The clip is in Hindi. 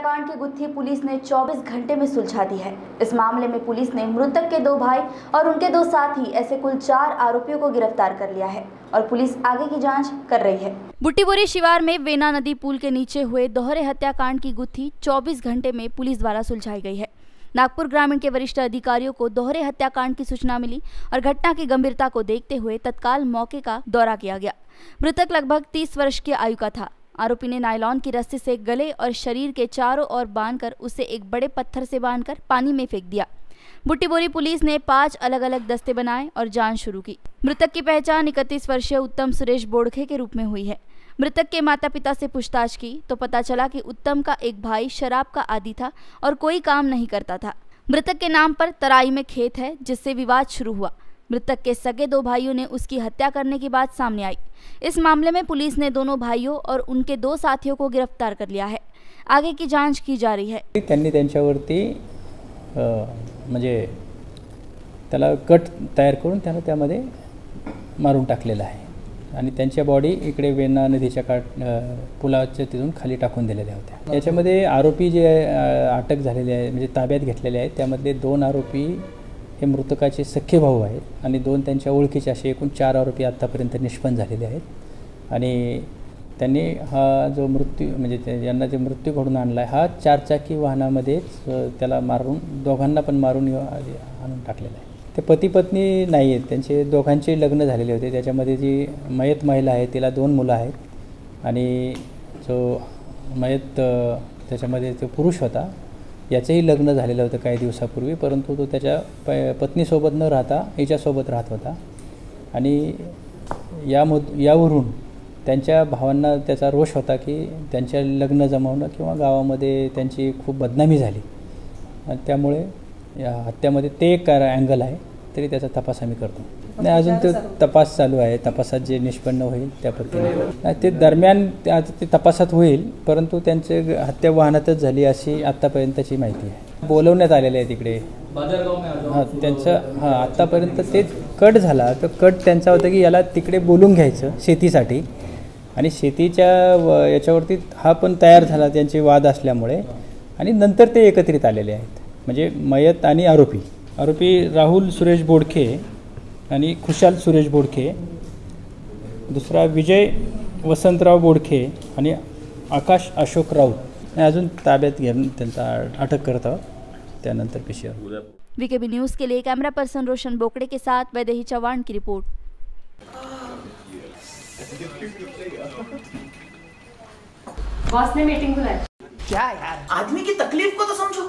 हत्याकांड की गुत्थी पुलिस ने 24 घंटे में सुलझा दी है। इस मामले में पुलिस ने मृतक के दो भाई और उनके दो साथी ऐसे कुल चार आरोपियों को गिरफ़्तार कर लिया है और पुलिस आगे की जाँच कर रही है। बुट्टीबोरी शिवार में वेना नदी पुल के नीचे हुए दोहरे हत्याकांड की गुत्थी 24 घंटे में पुलिस द्वारा सुलझाई गई है। नागपुर ग्रामीण के वरिष्ठ अधिकारियों को दोहरे हत्याकांड की सूचना मिली और घटना की गंभीरता को देखते हुए तत्काल मौके का दौरा किया गया। मृतक लगभग 30 वर्ष की आयु का था। आरोपी ने नायलॉन की रस्सी से गले और शरीर के चारों ओर बांधकर उसे एक बड़े पत्थर से बांधकर पानी में फेंक दिया। बुट्टीबोरी पुलिस ने पाँच अलग अलग दस्ते बनाए और जाँच शुरू की। मृतक की पहचान इकतीस वर्षीय उत्तम सुरेश बोड़खे के रूप में हुई है। मृतक के माता पिता से पूछताछ की तो पता चला कि उत्तम का एक भाई शराब का आदि था और कोई काम नहीं करता था। मृतक के नाम पर तराई में खेत है, जिससे विवाद शुरू हुआ। मृतक के सगे दो भाइयों ने उसकी हत्या करने की बात सामने आई। इस मामले में पुलिस ने दोनों भाइयों और उनके दो साथियों को गिरफ़्तार कर लिया है। आगे की जाँच की जा रही है। त्यांनी त्यांच्यावरती म्हणजे त्याला कट तयार करून त्याला त्यामध्ये त्यांच्या बॉडी इकडे नदीच्या काठ अ, पुलाच्या तिथून खाली टाकून दिलेल्या होत्या. आरोपी जे अटक झालेले आहे ताब्यात घेतलेले दोन आरोपी हे मृतकाचे सख्खे भाऊ आहेत आणि दोन त्यांच्या ओळखीचे असे एकूण चार आरोपी आत्तापर्यंत निष्पन्न झालेले आहेत. आणि त्यांनी हा जो मृत्यू म्हणजे ते- यांना जे मृत्यू घडून आणला आहे हा चारचाकी वाहनामध्येच त्याला मारून दोघांना पण मारून आणून टाकलेला आहे. ते पती पत्नी नाही आहेत त्यांचे दोघांचे लग्न झालेले होते. त्याच्यामध्ये जी मयत महिला आहे तिला दोन मुलं आहेत. आणि जो मयत त्याच्यामध्ये तो पुरुष होता याचंही लग्न झालेलं होतं काही दिवसापूर्वी परंतु तो त्याच्या प पत्नीसोबत न राहता हिच्यासोबत राहत होता. आणि यामध यावरून त्यांच्या भावांना त्याचा रोष होता की त्यांच्या लग्न जमवणं किंवा गावामध्ये त्यांची खूप बदनामी झाली. आणि त्यामुळे या हत्यामध्ये ते एक अँगल आहे तरी त्याचा तपास आम्ही करतो. नाही अजून तो तपास चालू आहे. तपासात जे निष्पन्न होईल त्या पद्धतीने. नाही ते दरम्यान ते ते तपासात होईल परंतु त्यांचे हत्या वाहनातच झाली अशी आत्तापर्यंतची माहिती आहे. बोलवण्यात आलेले आहे तिकडे. हां त्यांचं हां आत्तापर्यंत ते कट झाला. तर कट त्यांचा होता की याला तिकडे बोलून घ्यायचं शेतीसाठी. आणि शेतीच्या व- याच्यावरती हा पण तयार झाला त्यांचे वाद असल्यामुळे. आणि नंतर ते एकत्रित आलेले आहेत. म्हणजे मयत आणि आरोपी. आरोपी राहुल सुरेश बोडखे आणि खुशाल सुरेश बोडखे. दुसरा विजय वसंतराव बोडखे आणि आकाश अशोक राऊत. हे अजून ताब्यात घेऊन त्यांचा अटक करत आहोत. त्यानंतर पिशीवर वीकेबी न्यूज के लिए कैमरा पर्सन रोशन बोकड़े के साथ वैदेही चौहान की रिपोर्ट. बॉस ने मीटिंग बुलाई। क्या यार? आदमी की तकलीफ को तो समझो।